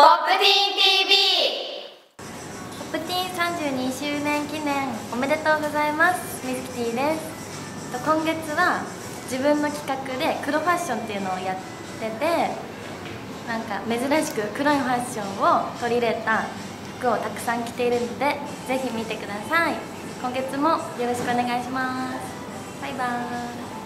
ポップティーン TV ポップティーン32周年記念おめでとうございます。ミスキティです。今月は自分の企画で黒ファッションっていうのをやっててなんか珍しく黒いファッションを取り入れた服をたくさん着ているのでぜひ見てください。今月もよろしくお願いします。バイバーイ。